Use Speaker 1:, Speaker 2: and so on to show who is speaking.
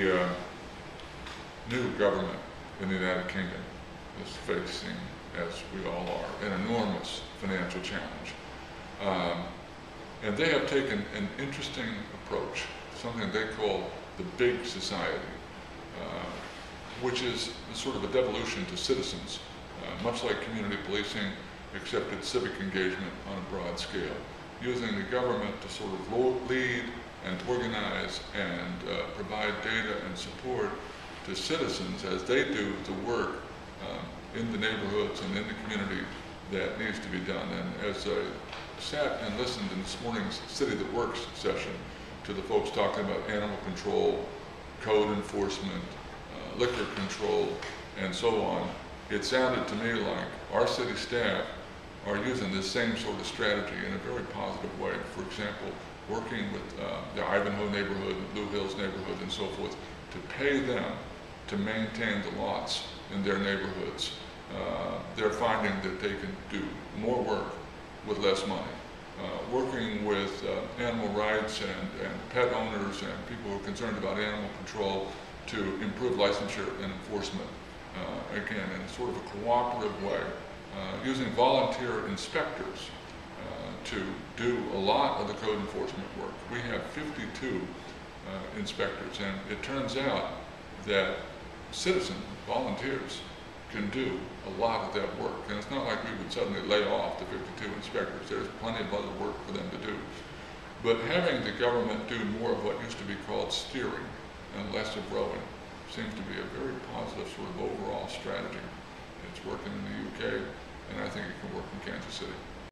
Speaker 1: the uh, new government in the United Kingdom is facing, as we all are, an enormous financial challenge. Um, and they have taken an interesting approach, something they call the big society, uh, which is sort of a devolution to citizens, uh, much like community policing, except it's civic engagement on a broad scale, using the government to sort of lead and organize and uh, provide data and support to citizens as they do the work um, in the neighborhoods and in the community that needs to be done. And as I sat and listened in this morning's City That Works session to the folks talking about animal control, code enforcement, uh, liquor control, and so on, it sounded to me like our city staff are using this same sort of strategy in a very positive way. For example, working with uh, the Ivanhoe neighborhood, Blue Hills neighborhood, and so forth, to pay them to maintain the lots in their neighborhoods. Uh, they're finding that they can do more work with less money. Uh, working with uh, animal rights and, and pet owners and people who are concerned about animal control to improve licensure and enforcement, uh, again, in sort of a cooperative way, uh, using volunteer inspectors uh, to do a lot of the code enforcement work. We have 52 uh, inspectors, and it turns out that citizen volunteers can do a lot of that work. And it's not like we would suddenly lay off the 52 inspectors. There's plenty of other work for them to do. But having the government do more of what used to be called steering and less of rowing seems to be a very positive sort of overall strategy. It's working in the UK, and I think it can work in Kansas City.